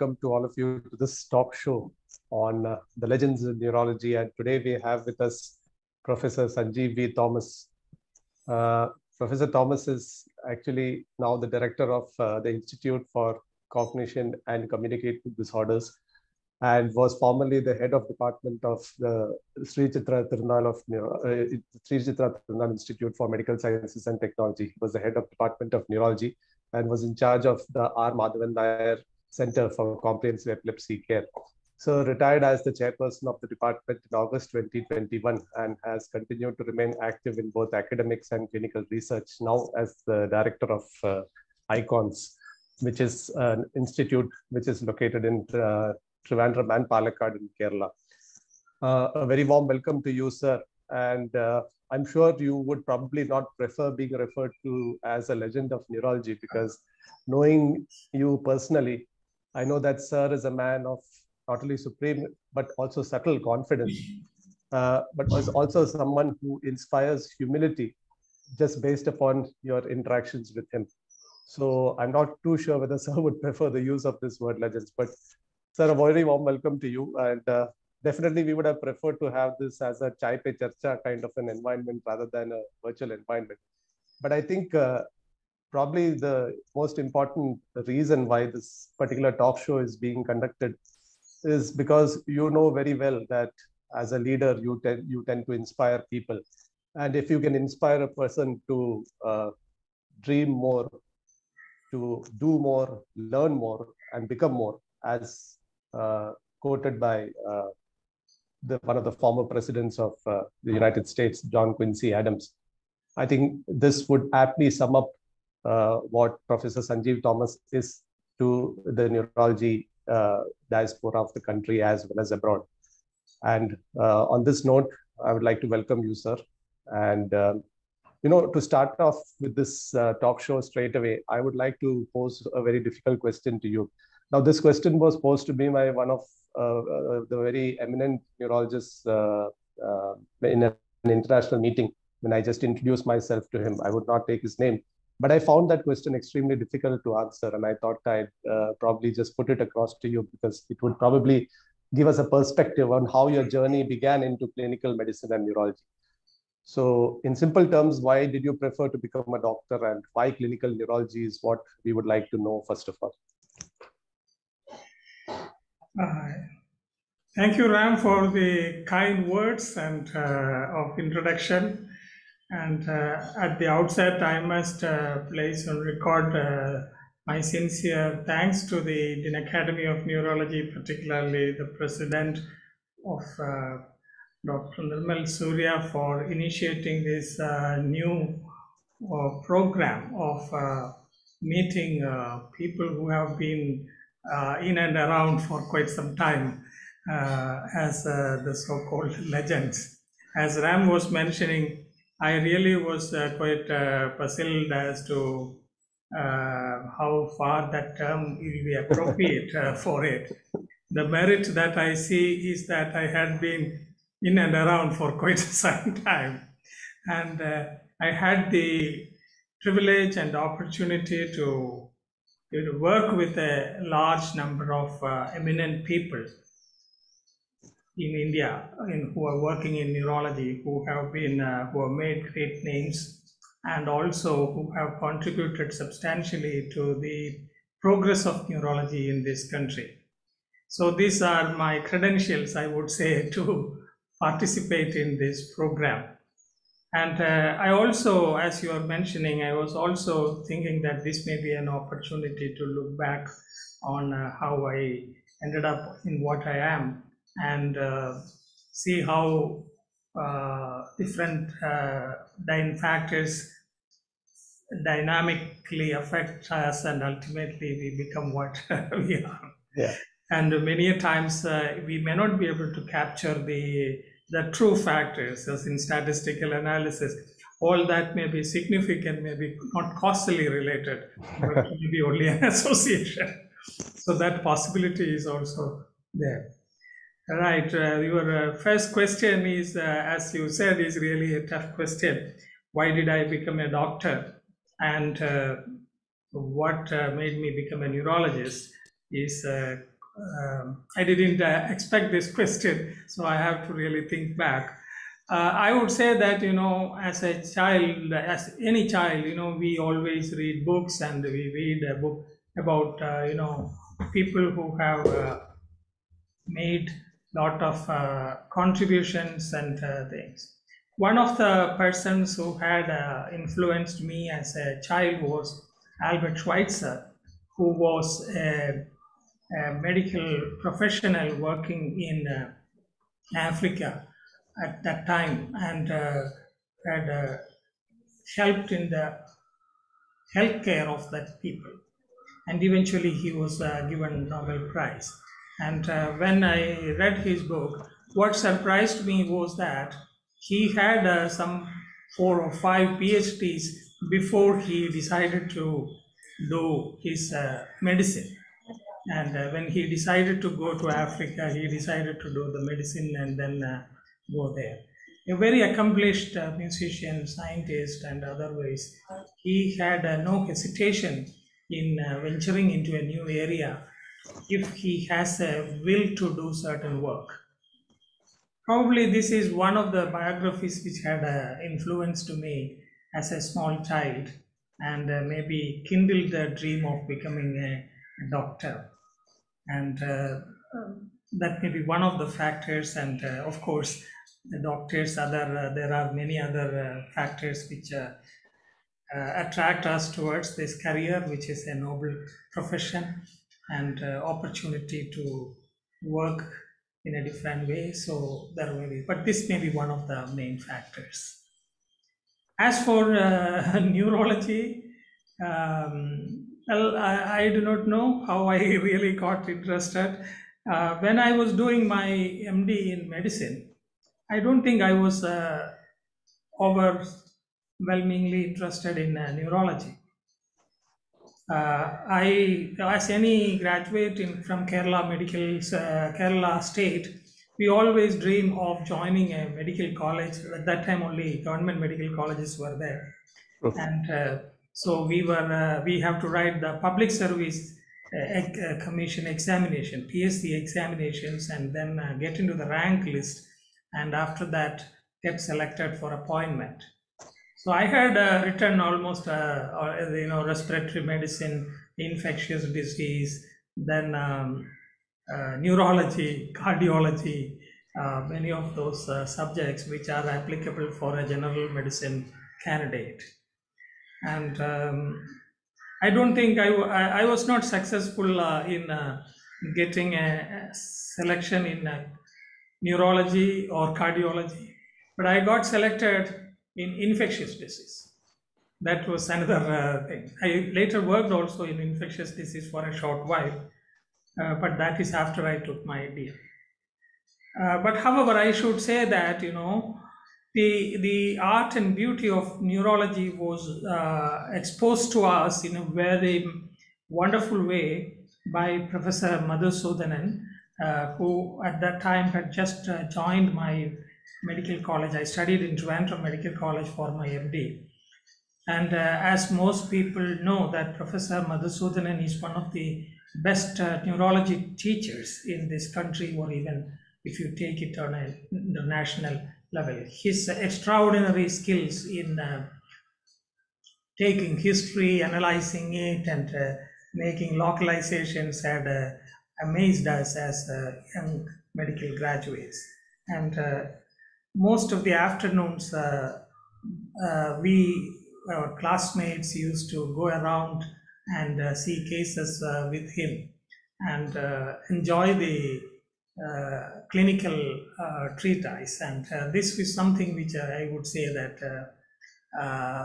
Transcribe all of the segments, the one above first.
welcome to all of you to this talk show on uh, the legends in neurology. And today we have with us Professor Sanjeev V. Thomas. Uh, Professor Thomas is actually now the director of uh, the Institute for Cognition and Communicative Disorders and was formerly the head of department of the Sri Chitra Tirunal of uh, Sri Chitra Tirunal Institute for Medical Sciences and Technology. He was the head of department of neurology and was in charge of the R. Madhavan Nair Center for Comprehensive Epilepsy Care. So retired as the chairperson of the department in August 2021 and has continued to remain active in both academics and clinical research, now as the director of uh, ICONS, which is an institute which is located in uh, Trivandrum and Palakkad in Kerala. Uh, a very warm welcome to you, sir. And uh, I'm sure you would probably not prefer being referred to as a legend of neurology because knowing you personally, I know that sir is a man of not only supreme but also subtle confidence, uh, but was also someone who inspires humility just based upon your interactions with him. So I'm not too sure whether sir would prefer the use of this word legends, but sir, a very warm welcome to you. And uh, definitely we would have preferred to have this as a chai pe charcha kind of an environment rather than a virtual environment. But I think uh, probably the most important reason why this particular talk show is being conducted is because you know very well that as a leader you tend you tend to inspire people and if you can inspire a person to uh, dream more to do more learn more and become more as uh, quoted by uh, the, one of the former presidents of uh, the United States, John Quincy Adams. I think this would aptly sum up what Professor Sanjeev Thomas is to the neurology uh, diaspora of the country as well as abroad. And uh, on this note, I would like to welcome you, sir. And um, you know, to start off with this uh, talk show straight away, I would like to pose a very difficult question to you. Now, this question was posed to me by one of uh, uh, the very eminent neurologists uh, in a, an international meeting when I just introduced myself to him. I would not take his name, but I found that question extremely difficult to answer, and I thought I'd uh, probably just put it across to you because it would probably give us a perspective on how your journey began into clinical medicine and neurology. So, in simple terms, why did you prefer to become a doctor, and why clinical neurology is what we would like to know first of all. Uh, thank you, Ram, for the kind words and uh, of introduction. And uh, at the outset, I must uh, place on record uh, my sincere thanks to the Indian Academy of Neurology, particularly the president of uh, Dr. Nirmal Surya for initiating this new program of meeting people who have been uh, in and around for quite some time uh, as uh, the so-called legends. As Ram was mentioning, I really was quite puzzled as to how far that term will be appropriate for it. The merit that I see is that I had been in and around for quite some time. And uh, I had the privilege and opportunity to to work with a large number of uh, eminent people in India in, who are working in neurology, who have been uh, who have made great names, and also who have contributed substantially to the progress of neurology in this country. So these are my credentials, I would say, to participate in this program. And uh, I also, as you are mentioning, I was also thinking that this may be an opportunity to look back on uh, how I ended up in what I am and uh, see how uh, different uh, factors dynamically affect us and ultimately we become what we are. Yeah. And many times uh, we may not be able to capture the the true factors as in statistical analysis all that may be significant may be not causally related but maybe only an association so that possibility is also there right uh, your uh, first question is uh, as you said is really a tough question why did i become a doctor and uh, what uh, made me become a neurologist is uh, um, I didn't expect this question, so I have to really think back. I would say that you know, as a child, as any child, you know, we always read books and we read a book about you know people who have made lot of uh, contributions and uh, things. One of the persons who had uh, influenced me as a child was Albert Schweitzer, who was a, a medical professional working in uh, Africa at that time and uh, had uh, helped in the healthcare of that people. And eventually he was given Nobel Prize. And uh, when I read his book, what surprised me was that he had uh, some four or five PhDs before he decided to do his uh, medicine. And uh, when he decided to go to Africa, he decided to do the medicine and then uh, go there. A very accomplished uh, musician, scientist, and otherwise, he had uh, no hesitation in uh, venturing into a new area if he has a will to do certain work. Probably this is one of the biographies which had uh, influence to me as a small child and uh, maybe kindled the dream of becoming a, doctor. And uh, that may be one of the factors. And uh, of course, the doctors, other uh, there are many other uh, factors which attract us towards this career, which is a noble profession and uh, opportunity to work in a different way. So there may be, but this may be one of the main factors. As for uh, neurology, um, well, I, I do not know how I really got interested. Uh, when I was doing my MD in medicine, I don't think I was uh, overwhelmingly interested in uh, neurology. Uh, I, as any graduate in, from Kerala Medical, uh, Kerala State, we always dream of joining a medical college. At that time, only government medical colleges were there, Okay. and uh, so we were uh, we have to write the public service uh, uh, commission examination, PSC examinations, and then uh, get into the rank list, and after that get selected for appointment. So I had uh, written almost, uh, uh, you know, respiratory medicine, infectious disease, then um, uh, neurology, cardiology, uh, many of those uh, subjects which are applicable for a general medicine candidate. And um, I don't think I, I, was not successful in getting a a selection in neurology or cardiology, but I got selected in infectious disease. That was another uh, thing. I later worked also in infectious disease for a short while, uh, but that is after I took my DL. Uh, but however, I should say that you know the the art and beauty of neurology was uh, exposed to us in a very wonderful way by Professor Madhusudanan, uh, who at that time had just uh, joined my medical college. I studied in Trivandrum Medical College for my MD. And uh, as most people know, that Professor Madhusudanan is one of the best uh, neurology teachers in this country, or even if you take it on an international level. His extraordinary skills in uh, taking history, analyzing it, and uh, making localizations had uh, amazed us as uh, young medical graduates. And most of the afternoons, uh, uh, we, our classmates, used to go around and uh, see cases with him and enjoy the uh, clinical uh, treatise. And uh, this was something which I would say that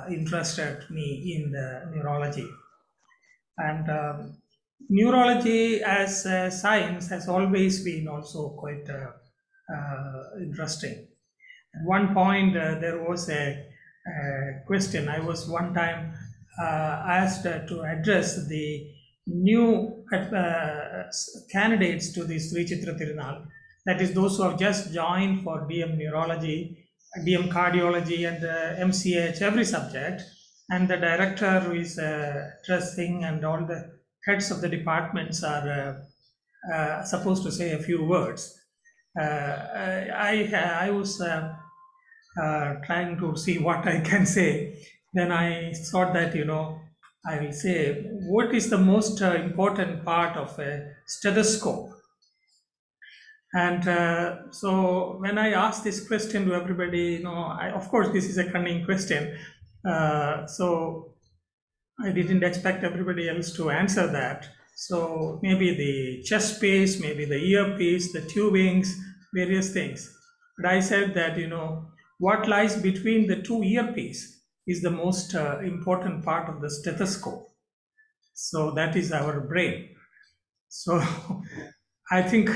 interested me in the neurology. And um, neurology as a science has always been also quite interesting. At one point, uh, there was a, a question. I was one time uh, asked uh, to address the new uh, candidates to the Sri Chitra Tirunal. That is, those who have just joined for DM neurology, DM cardiology, and MCH, every subject. And the director who is addressing and all the heads of the departments are uh, supposed to say a few words. Uh, I, I, I was uh, uh, trying to see what I can say. Then I thought that, you know, I will say, what is the most uh, important part of a stethoscope? And uh, so when I asked this question to everybody, you know, I, of course, this is a cunning question. Uh, so I didn't expect everybody else to answer that. So maybe the chest piece, maybe the earpiece, the tubings, various things. But I said that, you know, what lies between the two earpiece is the most uh, important part of the stethoscope. So that is our brain. So I think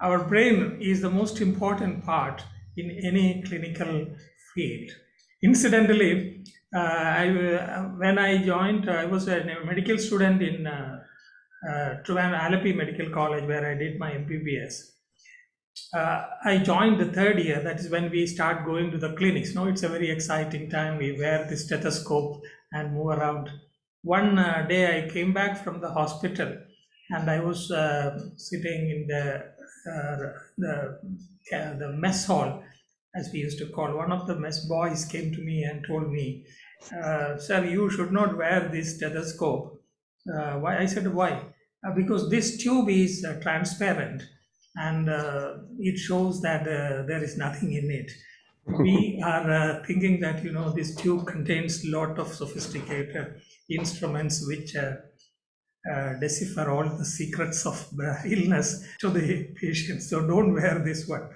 our brain is the most important part in any clinical field. Incidentally, uh, I, uh, when I joined, I was a medical student in uh, uh, Trivandrum Alleppey Medical College where I did my MBBS. Uh, I joined the third year, that is when we start going to the clinics. Now it's a very exciting time. We wear the stethoscope and move around. One uh, day I came back from the hospital and I was uh, sitting in the, uh, the, the mess hall, as we used to call. One of the mess boys came to me and told me, uh, Sir, you should not wear this stethoscope. Uh, why? I said, Why? Because this tube is transparent and uh, it shows that uh, there is nothing in it. We are uh, thinking that you know this tube contains a lot of sophisticated instruments which uh, uh, decipher all the secrets of the illness to the patient. So don't wear this one.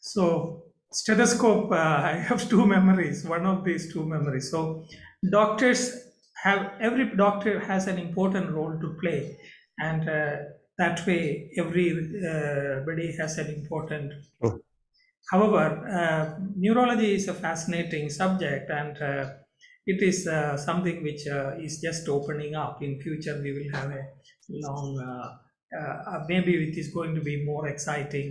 So stethoscope, uh, I have two memories. One of these two memories. So doctors have every doctor has an important role to play, and uh, that way everybody has an important Oh. however uh, neurology is a fascinating subject and uh, it is uh, something which uh, is just opening up in future we will have a long uh, uh, maybe it is going to be more exciting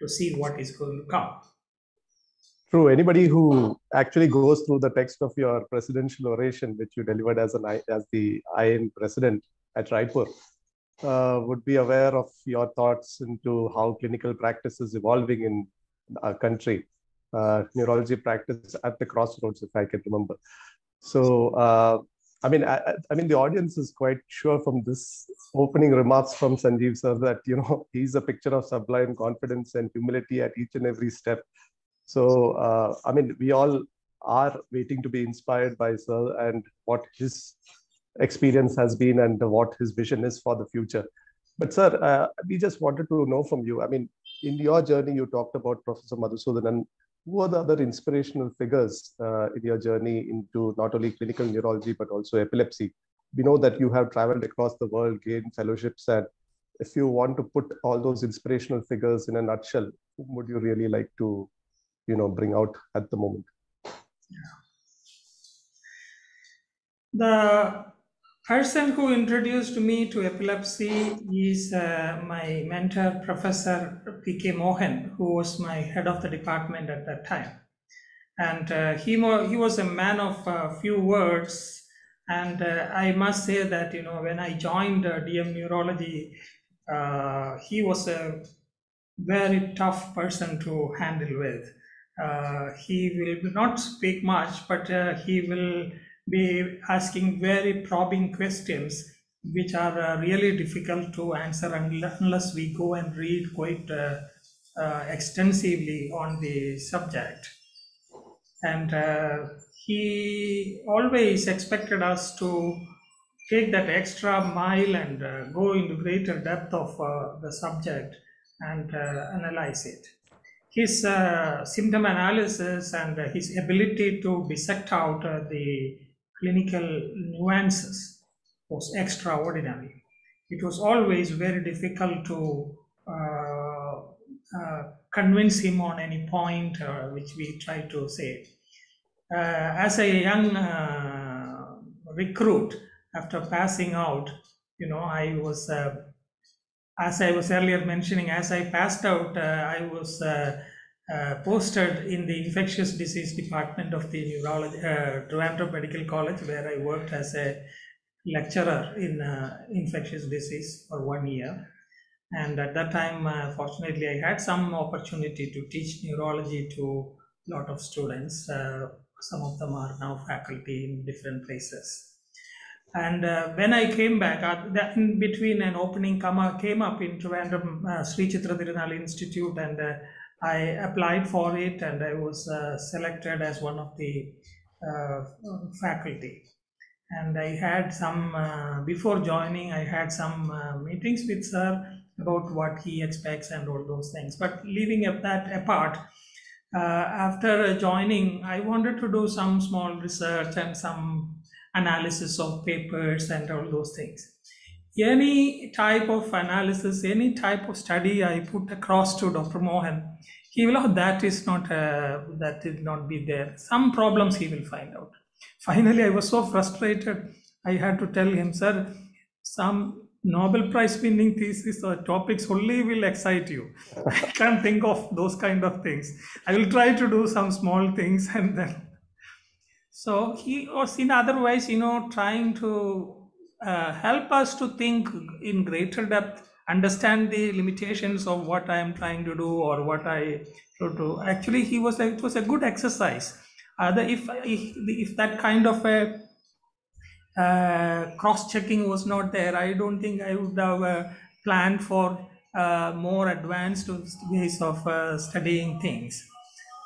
to see what is going to come True. Anybody who actually goes through the text of your presidential oration, which you delivered as an I- as the IAN president at Raipur, uh, would be aware of your thoughts into how clinical practice is evolving in our country, uh, neurology practice at the crossroads, if I can remember. So, uh, I mean, I, I- mean, the audience is quite sure from this opening remarks from Sanjeev sir that you know he's a picture of sublime confidence and humility at each and every step. So, uh, I mean, we all are waiting to be inspired by Sir and what his experience has been and what his vision is for the future. But, Sir, uh, we just wanted to know from you. I mean, in your journey, you talked about Professor Madhusudanan. Who are the other inspirational figures uh, in your journey into not only clinical neurology but also epilepsy? We know that you have traveled across the world, gained fellowships, and if you want to put all those inspirational figures in a nutshell, whom would you really like to you know bring out at the moment The person who introduced me to epilepsy is uh, my mentor, Professor P.K. Mohan, who was my head of the department at that time. And uh, he, he was a man of uh, few words. And uh, I must say that, you know, when I joined uh, DM Neurology, uh, he was a very tough person to handle with. He will not speak much, but he will be asking very probing questions which are uh, really difficult to answer unless we go and read quite uh, uh, extensively on the subject. And uh, he always expected us to take that extra mile and uh, go into greater depth of uh, the subject and analyze it. His symptom analysis and his ability to dissect out the clinical nuances was extraordinary. It was always very difficult to uh, uh, convince him on any point uh, which we try to say. Uh, as a young uh, recruit, after passing out, you know, I was, uh, as I was earlier mentioning, as I passed out, I was uh, posted in the infectious disease department of the neurology, uh, Trivandrum Medical College, where I worked as a lecturer in uh, infectious disease for one year. And at that time, uh, fortunately, I had some opportunity to teach neurology to a lot of students. Uh, some of them are now faculty in different places. And uh, when I came back, in between an opening come came up in Trivandrum Sri Chitra Institute, and I applied for it, and I was uh, selected as one of the uh, faculty. And I had some uh, before joining, I had some uh, meetings with sir about what he expects and all those things. But leaving that apart, uh, after joining, I wanted to do some small research and some analysis of papers and all those things. Any type of analysis, any type of study I put across to Dr. Mohan, he will, oh, that is not, uh, that will not be there. Some problems he will find out. Finally, I was so frustrated. I had to tell him, sir, some Nobel Prize winning thesis or topics only will excite you. I can't think of those kind of things. I will try to do some small things and then. So he was in other ways, you know, trying to uh, help us to think in greater depth, understand the limitations of what I am trying to do or what I to do. Actually, he was it was a good exercise. Other if if, if that kind of a uh, cross-checking was not there, I don't think I would have uh, planned for uh, more advanced ways of uh, studying things.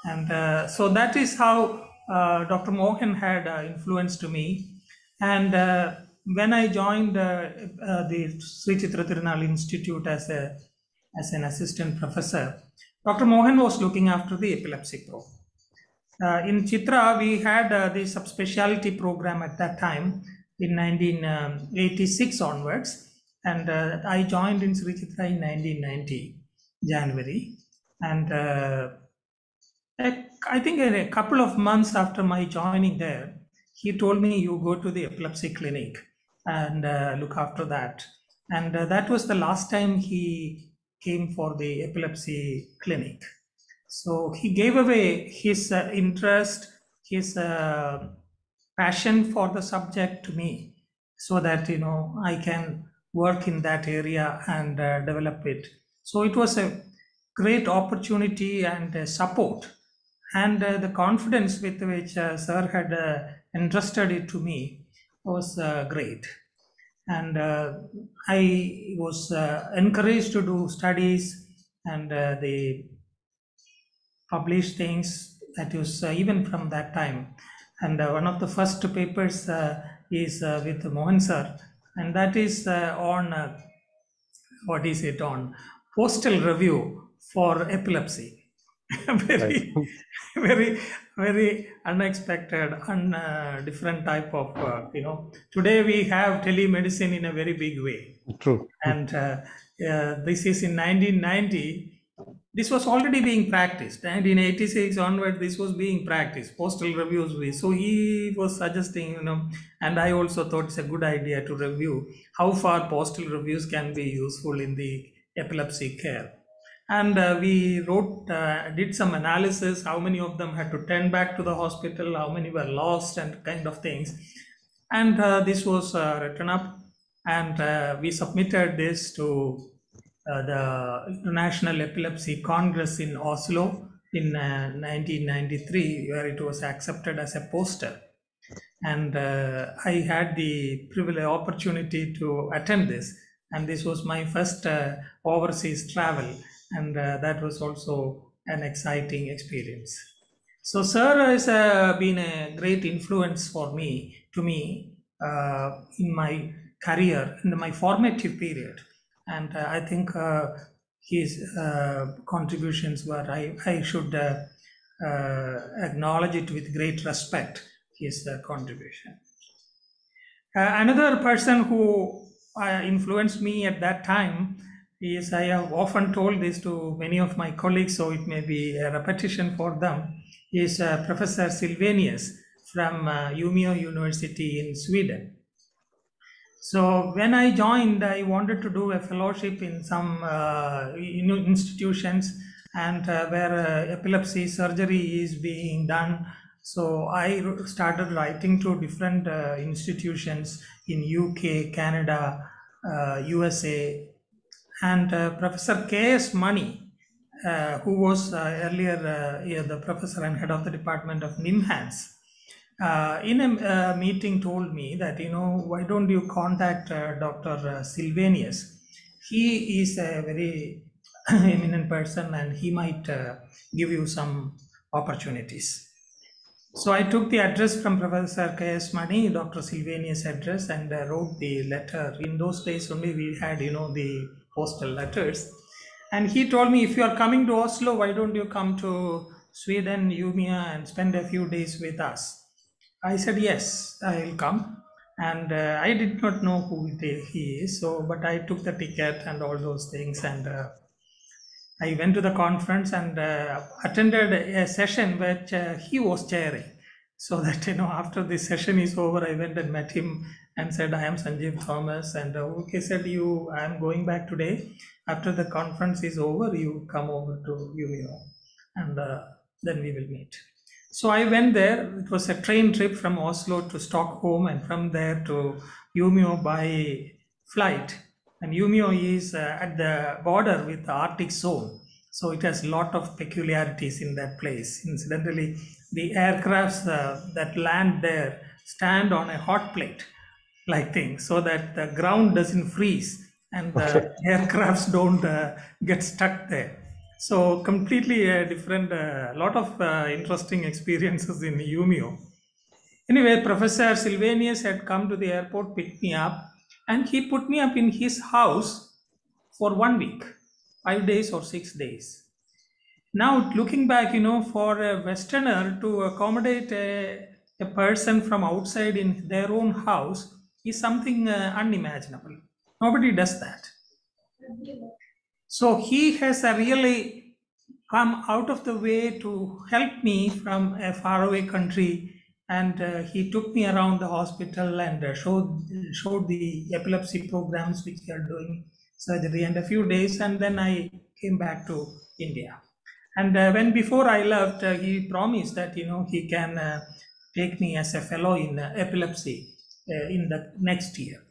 And uh, so that is how uh, Dr. Mohan had uh, influenced me. And uh, when I joined uh, uh, the Sri Chitra Tirunal Institute as a as an assistant professor, Dr. Mohan was looking after the epilepsy program. Uh, in Chitra, we had uh, the subspecialty program at that time in 1986 onwards, and uh, I joined in Sri Chitra in 1990 January, and uh, I think a couple of months after my joining there, he told me you go to the epilepsy clinic and uh, look after that, and uh, that was the last time he came for the epilepsy clinic. So he gave away his uh, interest, his passion for the subject to me, so that you know I can work in that area and uh, develop it. So it was a great opportunity and uh, support, and uh, the confidence with which Sir had entrusted it to me was uh, great. And uh, I was uh, encouraged to do studies and uh, the publish things that was even from that time. And one of the first papers uh, is uh, with Mohan sir, and that is uh, on uh, what is it on postal review for epilepsy. very, very, very unexpected, un, uh, different type of uh, you know. Today we have telemedicine in a very big way True. and uh, uh, this is in 1990 this was already being practiced and in 86 onward this was being practiced postal reviews we so he was suggesting you know and i also thought it's a good idea to review how far postal reviews can be useful in the epilepsy care and uh, we wrote uh, did some analysis how many of them had to turn back to the hospital how many were lost and kind of things. And uh, this was uh, written up. And uh, we submitted this to uh, the International Epilepsy Congress in Oslo in uh, 1993, where it was accepted as a poster. And I had the privilege, opportunity to attend this, and this was my first overseas travel, and uh, that was also an exciting experience. So, Sir has uh, been a great influence for me, to me, uh, in my career, in my formative period. And uh, I think uh, his uh, contributions were, I, I should acknowledge it with great respect, his contribution. Another person who influenced me at that time is I have often told this to many of my colleagues, so it may be a repetition for them, is uh, Professor Silfvenius from uh, Umeå University in Sweden. So when I joined, I wanted to do a fellowship in some uh, institutions and uh, where uh, epilepsy surgery is being done So I started writing to different uh, institutions in UK, Canada, uh, USA, and uh, Professor K.S. Mani, uh, who was uh, earlier yeah, the professor and head of the department of NIMHANS, uh, in a uh, meeting told me that, you know, why don't you contact uh, Dr. Silfvenius? He is a very eminent person and he might give you some opportunities. So I took the address from Professor K.S. Mani, Dr. Silfvenius' address, and wrote the letter. In those days only we had, you know, the postal letters. And he told me, if you are coming to Oslo, why don't you come to Sweden, Umeå, and spend a few days with us? I said, yes, I will come. And uh, I did not know who he is, so but I took the ticket and all those things, and uh, I went to the conference and uh, attended a session which uh, he was chairing. So that you know, after the session is over, I went and met him and said, "I am Sanjeev Thomas." And uh, okay, said you, I am going back today. After the conference is over, you come over to Umeå, and uh, then we will meet. So I went there. It was a train trip from Oslo to Stockholm, and from there to Umeå by flight. And Umeå is uh, at the border with the Arctic zone, so it has a lot of peculiarities in that place. Incidentally, the aircrafts uh, that land there stand on a hot plate like thing, so that the ground doesn't freeze and the Okay. aircrafts don't uh, get stuck there. So completely a different, a lot of uh, interesting experiences in Umeå. Anyway, Professor Silfvenius had come to the airport, picked me up, and he put me up in his house for one week, five days or six days. Now, looking back, you know, for a Westerner to accommodate a, a person from outside in their own house is something uh, unimaginable. Nobody does that. So he has really come out of the way to help me from a faraway country, and uh, he took me around the hospital and uh, showed showed the epilepsy programs which they are doing surgery and a few days, and then I came back to India. And uh, when before I left, uh, he promised that you know he can uh, take me as a fellow in uh, epilepsy in the next year.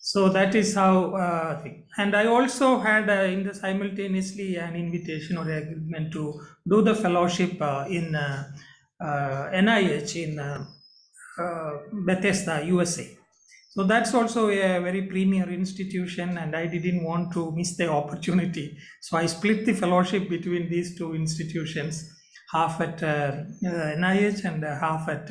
So that is how. Uh. And I also had uh, in the simultaneously an invitation or agreement to do the fellowship uh, in uh, uh, NIH in uh, uh, Bethesda, USA. So that's also a very premier institution, and I didn't want to miss the opportunity. So I split the fellowship between these two institutions, half at uh, uh, NIH and uh, half at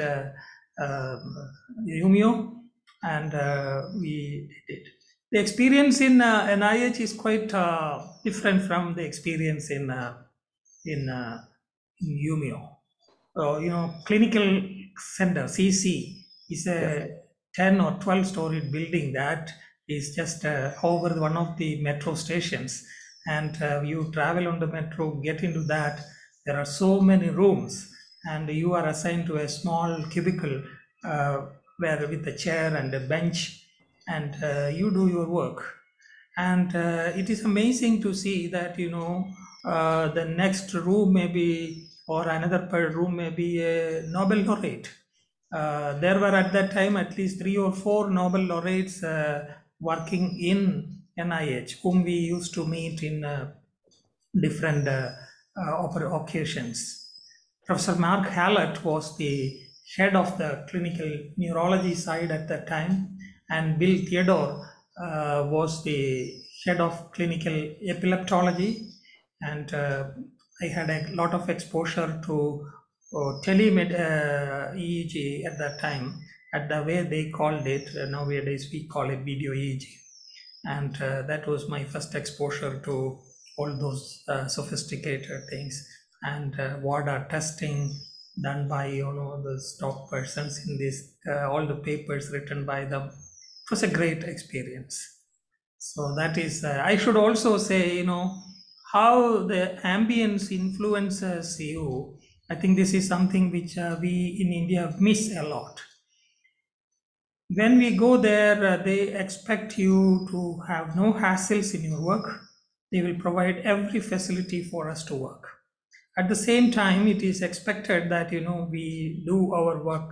uh, um, Umeå, and uh, we did. it. The experience in uh, NIH is quite uh, different from the experience in uh, in, uh, in Umeå. Uh, you know, clinical center (CC) is a 10 or 12 storied building that is just uh, over one of the metro stations and uh, you travel on the metro get into that there are so many rooms and you are assigned to a small cubicle uh, where with a chair and a bench and uh, you do your work and uh, it is amazing to see that you know uh, the next room may be or another room may be a nobel laureate uh, there were at that time at least three or four Nobel laureates uh, working in NIH, whom we used to meet in different occasions. Professor Mark Hallett was the head of the clinical neurology side at that time, and Bill Theodore uh, was the head of clinical epileptology. And uh, I had a lot of exposure to uh, telemed uh, EEG at that time, at the way they called it. Uh, nowadays, we call it video EEG. And uh, that was my first exposure to all those uh, sophisticated things and uh, are testing done by you know the top persons in this uh, all the papers written by them. It was a great experience. So that is uh, i should also say you know how the ambience influences you. I think this is something which uh, we in india miss a lot. When we go there uh, they expect you to have no hassles in your work. They will provide every facility for us to work at the same time it is expected that you know we do our work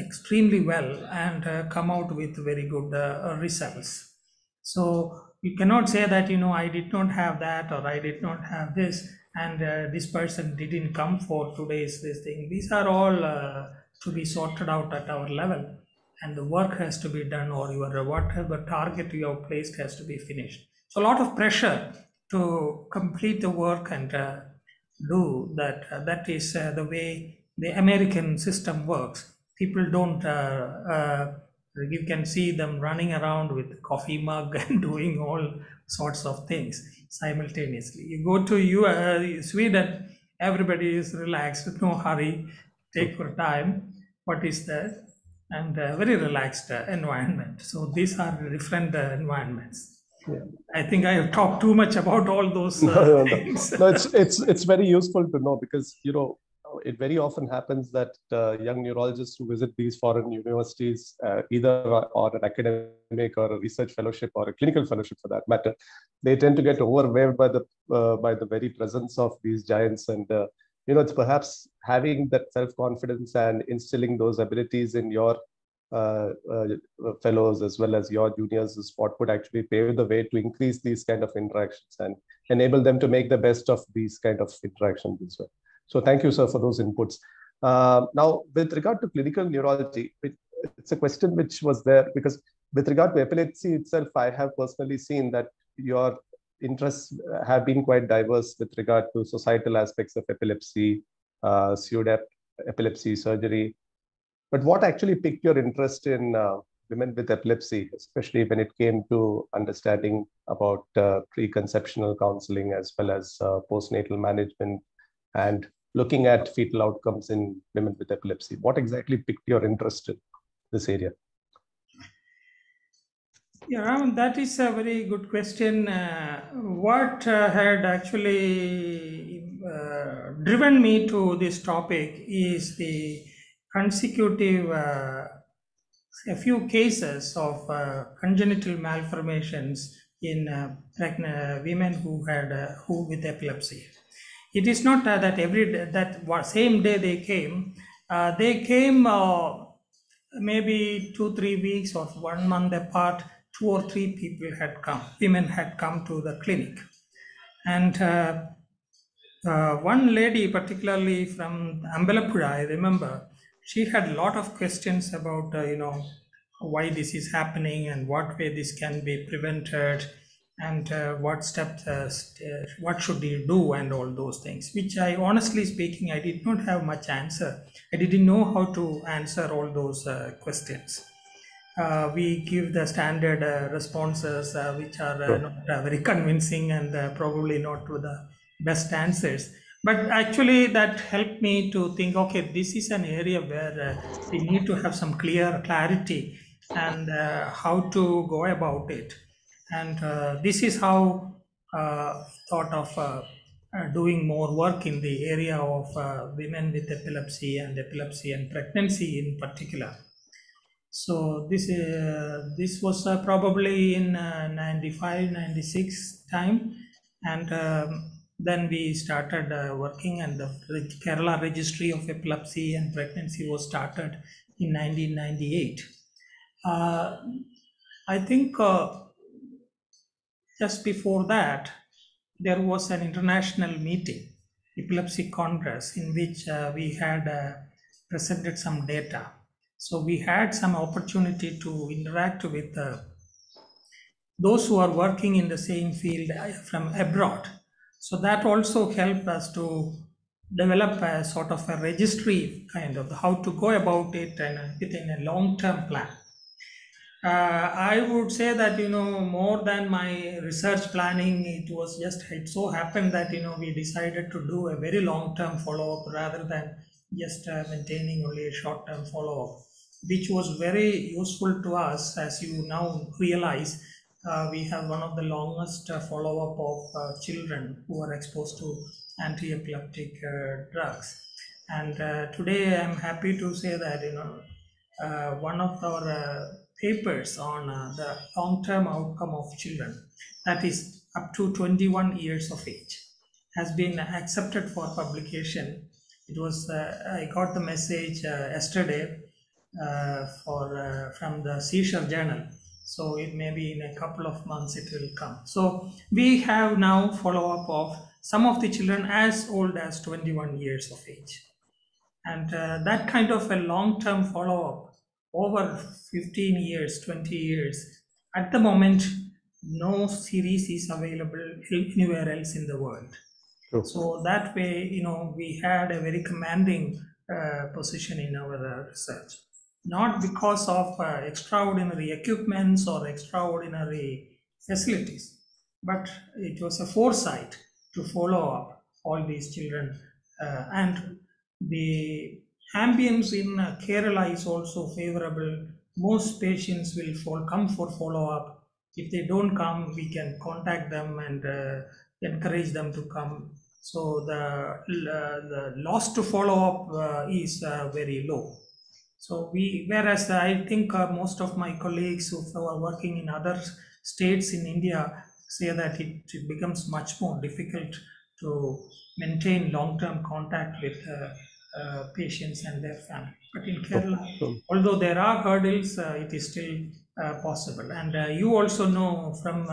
extremely well and uh, come out with very good uh, results. So you cannot say that you know i did not have that or i did not have this and uh, this person didn't come for today's this thing. These are all uh, to be sorted out at our level and the work has to be done or your whatever target you have placed has to be finished. So a lot of pressure to complete the work and uh, do that. Uh, that is uh, the way the american system works. People don't uh, uh, you can see them running around with coffee mug and doing all sorts of things simultaneously. You go to uh, sweden everybody is relaxed no hurry take your time. What is that and very relaxed environment. So these are different environments Yeah. i think i have talked too much about all those uh, No, no, things no, it's it's it's very useful to know because you know it very often happens that uh, young neurologists who visit these foreign universities, uh, either on an academic or a research fellowship or a clinical fellowship for that matter, they tend to get overwhelmed by the uh, by the very presence of these giants, and uh, you know it's perhaps having that self confidence and instilling those abilities in your uh, uh, fellows as well as your juniors is what would actually pave the way to increase these kind of interactions and enable them to make the best of these kind of interactions as well. So thank you, sir, for those inputs. Uh, now, with regard to clinical neurology, it, it's a question which was there because with regard to epilepsy itself, I have personally seen that your interests have been quite diverse with regard to societal aspects of epilepsy, uh, pseudo epilepsy surgery. But what actually piqued your interest in uh, women with epilepsy, especially when it came to understanding about uh, preconceptional counseling as well as uh, postnatal management and looking at fetal outcomes in women with epilepsy? What exactly piqued your interest in this area? Yeah, that is a very good question. Uh, what uh, had actually uh, driven me to this topic is the consecutive, uh, a few cases of uh, congenital malformations in uh, women who had who with epilepsy. It is not uh, that every day, that same day they came. Uh, they came uh, maybe two three weeks or one month apart two or three people had come women had come to the clinic and one lady particularly from ambalappuzha i remember she had a lot of questions about uh, you know why this is happening and what way this can be prevented and uh, what steps uh, st- uh, what should you do and all those things which i honestly speaking i did not have much answer. I didn't know how to answer all those uh, questions. Uh, we give the standard uh, responses uh, which are not uh, very convincing and uh, probably not to the best answers but actually that helped me to think okay this is an area where uh, we need to have some clear clarity and uh, how to go about it. And uh, this is how uh, thought of uh, uh, doing more work in the area of women with epilepsy and epilepsy and pregnancy in particular. So this this was probably in uh, 95 96 time. And um, then we started uh, working and the kerala registry of epilepsy and pregnancy was started in 1998 uh, i think uh, just before that there was an international meeting epilepsy congress in which uh, we had uh, presented some data so we had some opportunity to interact with uh, those who are working in the same field from abroad. So that also helped us to develop a sort of a registry kind of how to go about it and within a long-term plan. Uh, I would say that you know more than my research planning, it was just it so happened that you know we decided to do a very long-term follow-up rather than just uh, maintaining only a short-term follow-up, which was very useful to us as you now realize. Uh, we have one of the longest uh, follow-up of uh, children who are exposed to anti-epileptic uh, drugs, and uh, today I'm happy to say that you know one of our papers on the long-term outcome of children that is up to 21 years of age has been accepted for publication. It was I got the message yesterday uh, for uh, from the Seizure Journal. So it may be in a couple of months it will come. So we have now follow up of some of the children as old as 21 years of age, and uh, that kind of a long term follow up over 15 years, 20 years. At the moment, no series is available anywhere else in the world. True. So that way, you know, we had a very commanding uh, position in our uh, research. Not because of uh, extraordinary equipments or extraordinary facilities, but it was a foresight to follow up all these children. Uh, and the ambience in uh, Kerala is also favorable. Most patients will fall, come for follow up. If they don't come, we can contact them and uh, encourage them to come. So the, uh, the loss to follow up uh, is very low. So we, whereas I think uh, most of my colleagues who are working in other states in India say that it, it becomes much more difficult to maintain long-term contact with uh, uh, patients and their family. But in Kerala, although there are hurdles, uh, it is still uh, possible. And uh, you also know from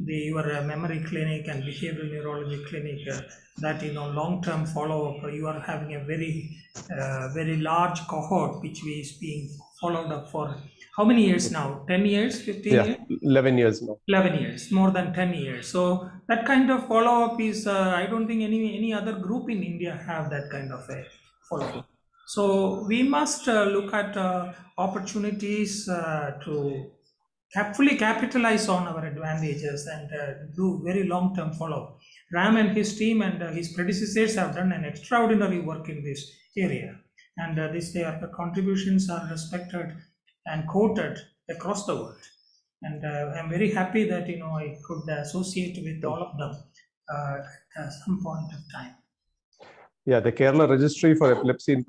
the your uh, memory clinic and behavioral neurology clinic uh, that you know long-term follow-up. You are having a very uh, very large cohort which is being followed up for how many years now? Ten years? Fifteen yeah, years? 11 years now. 11 years more than 10 years so that kind of follow up is uh, i don't think any any other group in india have that kind of a follow up so we must uh, look at uh, opportunities uh, to fully capitalize on our advantages and uh, do very long term follow. Ram and his team and uh, his predecessors have done an extraordinary work in this area. And uh, this their contributions are respected and quoted across the world. And I'm very happy that you know I could associate with all of them at some point of time. Yeah, the Kerala Registry for Epilepsy in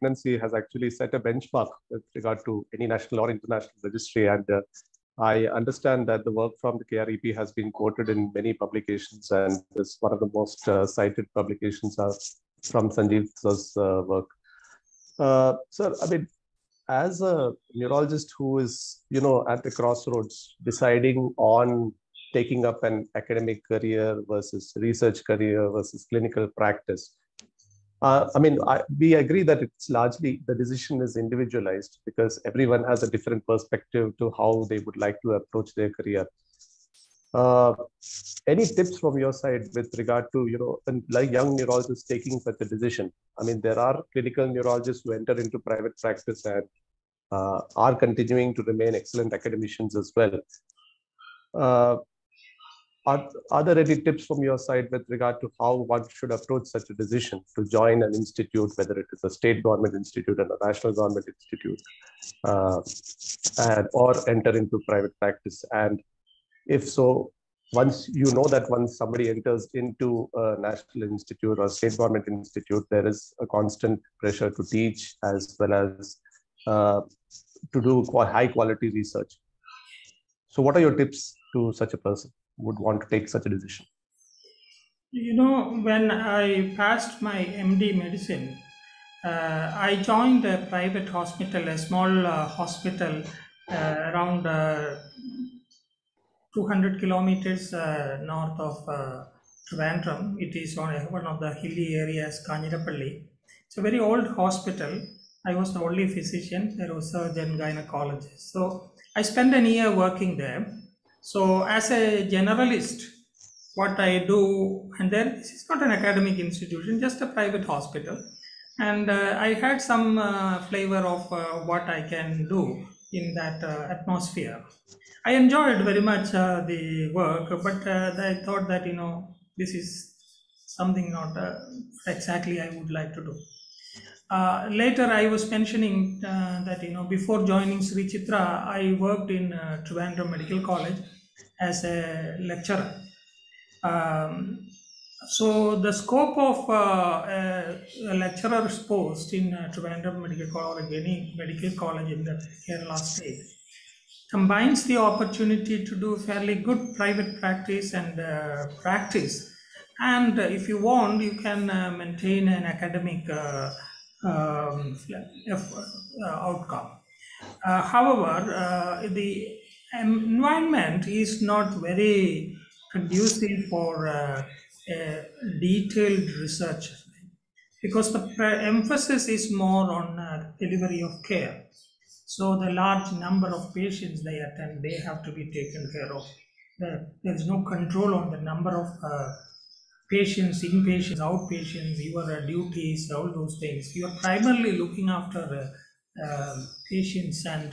Pregnancy has actually set a benchmark with regard to any national or international registry. And uh, I understand that the work from the KREP has been quoted in many publications, and this one of the most uh, cited publications are from Sanjeev sir's uh, work. Uh, sir, I mean, as a neurologist who is, you know, at the crossroads, deciding on taking up an academic career versus research career versus clinical practice. Uh, I mean, I, we agree that it's largely the decision is individualized because everyone has a different perspective to how they would like to approach their career. Uh, any tips from your side with regard to, you know, like young neurologists taking such a decision? I mean, there are clinical neurologists who enter into private practice and uh, are continuing to remain excellent academicians as well. Are, are there any tips from your side with regard to how one should approach such a decision to join an institute, whether it is a state government institute and a national government institute, uh, and or enter into private practice? And if so, once you know that once somebody enters into a national institute or state government institute, there is a constant pressure to teach as well as uh, to do high quality research. So, what are your tips to such a person? Would want to take such a decision? You know, when I passed my MD medicine, uh, I joined a private hospital, a small uh, hospital uh, around uh, 200 kilometers uh, north of uh, Trivandrum. It is on one of the hilly areas, Kanjirapalli. It's a very old hospital. I was the only physician, there was surgeon, gynecologist. So I spent an year working there. So as a generalist, what I do, and then this is not an academic institution, just a private hospital. And uh, I had some uh, flavor of uh, what I can do in that uh, atmosphere. I enjoyed very much uh, the work, but uh, I thought that, you know, this is something not exactly I would like to do. Uh, later, I was mentioning uh, that you know before joining Sri Chitra, I worked in uh, Trivandrum Medical College as a lecturer. Um, so the scope of uh, a, lecturer's post in uh, Trivandrum Medical College, any medical college in the Kerala state, combines the opportunity to do fairly good private practice and uh, practice And if you want, you can uh, maintain an academic uh, um, uh, outcome. Uh, however, uh, the environment is not very conducive for uh, detailed research because the emphasis is more on uh, delivery of care. So the large number of patients they attend, they have to be taken care of. There's no control on the number of uh, patients, inpatients, outpatients, your uh, duties, all those things. You are primarily looking after uh, patients and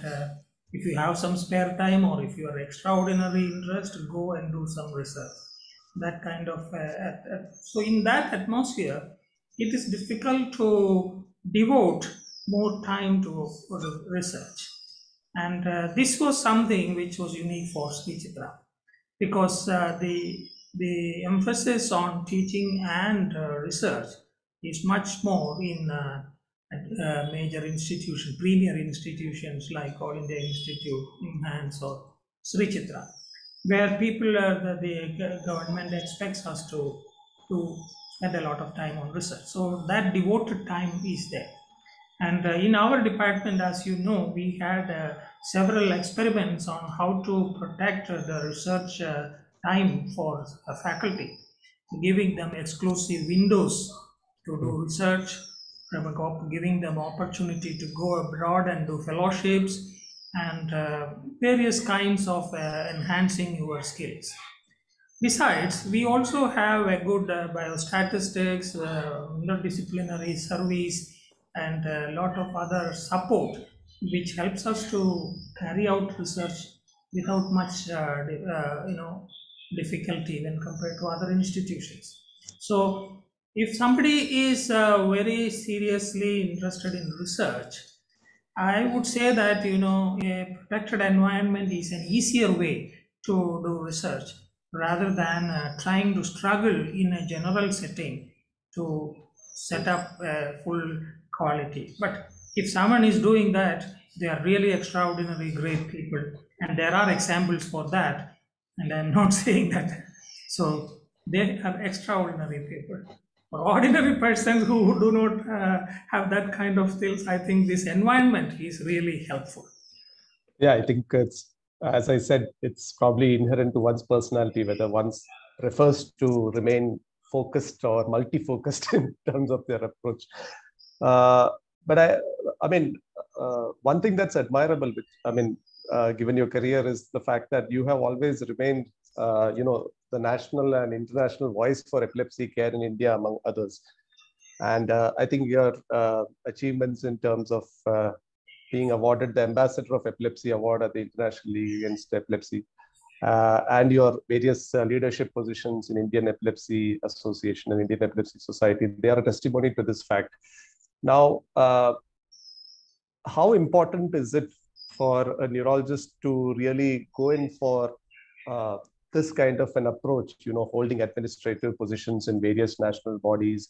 if you have some spare time or if you are extraordinary interest, go and do some research. That kind of, so in that atmosphere, it is difficult to devote more time to research. And uh, this was something which was unique for Sri Chitra because uh, the, the emphasis on teaching and uh, research is much more in uh, uh, major institutions, premier institutions like All India Institute, IMHANS or Sri Chitra, where people, the, the government expects us to, to spend a lot of time on research. So that devoted time is there. And uh, in our department, as you know, we had uh, several experiments on how to protect the research uh, time for faculty, giving them exclusive windows to do research, giving them opportunity to go abroad and do fellowships, and uh, various kinds of uh, enhancing your skills. Besides, we also have a good uh, biostatistics, uh, interdisciplinary service, and a lot of other support, which helps us to carry out research without much, uh, uh you know, difficulty when compared to other institutions. So, if somebody is uh, very seriously interested in research, I would say that you know a protected environment is an easier way to do research rather than uh, trying to struggle in a general setting to set up a full quality. But if someone is doing that, they are really extraordinary great people. And there are examples for that. And I'm not saying that. So they are extraordinary people. For ordinary persons who do not uh, have that kind of skills, I think this environment is really helpful. Yeah, I think it's as I said, it's probably inherent to one's personality, whether one prefers to remain focused or multi-focused in terms of their approach. Uh, but I, I mean, uh, one thing that's admirable, which, I mean, uh, given your career, is the fact that you have always remained, uh, you know, the national and international voice for epilepsy care in India, among others. And uh, I think your uh, achievements in terms of being awarded the Ambassador of Epilepsy Award at the International League Against Epilepsy, uh, and your various uh, leadership positions in Indian Epilepsy Association and Indian Epilepsy Society, they are a testimony to this fact. Now, uh, how important is it for a neurologist to really go in for uh, this kind of an approach, you know, holding administrative positions in various national bodies,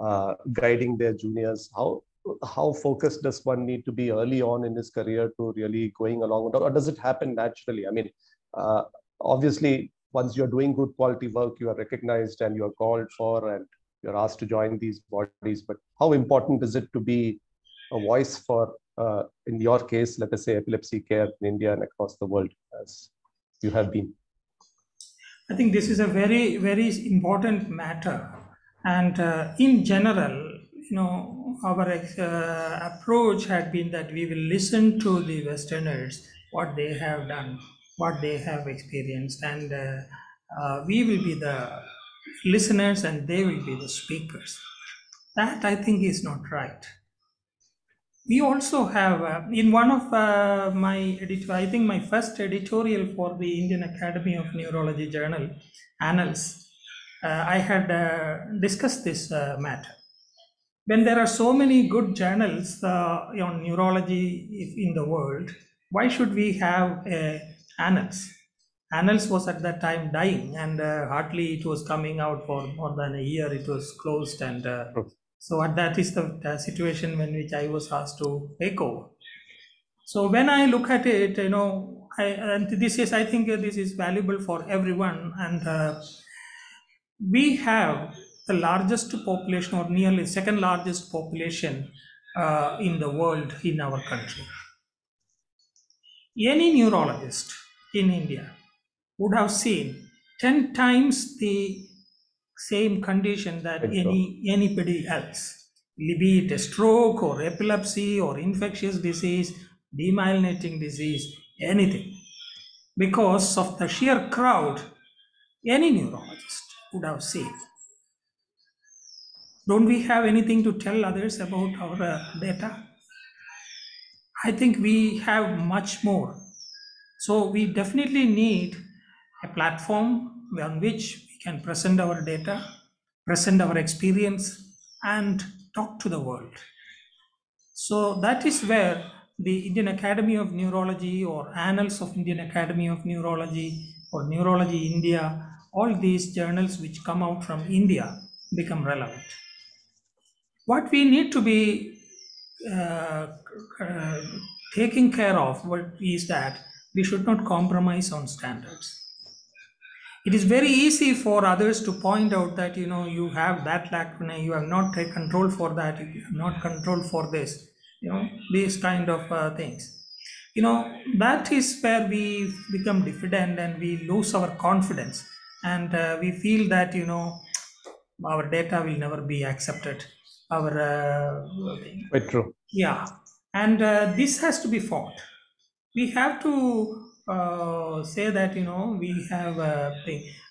uh, guiding their juniors? How how focused does one need to be early on in his career to really going along or does it happen naturally? I mean uh, obviously once you're doing good quality work you are recognized and you're called for and you're asked to join these bodies. But how important is it to be a voice for uh, in your case let us say epilepsy care in india and across the world as you have been i think this is a very very important matter and uh, in general you know our uh, approach had been that we will listen to the Westerners, what they have done, what they have experienced, and uh, uh, we will be the listeners and they will be the speakers. That I think is not right. We also have, uh, in one of uh, my editor, I think my first editorial for the Indian Academy of Neurology journal, Annals, uh, I had discussed this matter when there are so many good journals uh, on neurology in the world, why should we have uh, annals? Annals was at that time dying, and uh, hardly it was coming out for more than a year. It was closed, and uh, so that is the, the, situation when which I was asked to take over. So when I look at it, you know, I, and this is I think this is valuable for everyone, and uh, we have the largest population or nearly second largest population uh, in the world in our country. Any neurologist in India would have seen 10 times the same condition that sir. any anybody else. Be it a stroke or epilepsy or infectious disease demyelinating disease anything. Because of the sheer crowd any neurologist would have seen don't we have anything to tell others about our uh, data? I think we have much more. So we definitely need a platform on which can present our data, present our experience, and talk to the world. So that is where the Indian Academy of Neurology or Annals of Indian Academy of Neurology or Neurology India, all these journals which come out from India become relevant. What we need to be uh, uh, taking care of is that we should not compromise on standards it is very easy for others to point out that you know you have that lacuna you have not take control for that you have not control for this you know these kind of uh, things you know that is where we become diffident and we lose our confidence and uh, we feel that you know our data will never be accepted our uh, Quite true. yeah and uh, this has to be fought we have to uh, say that you know we have a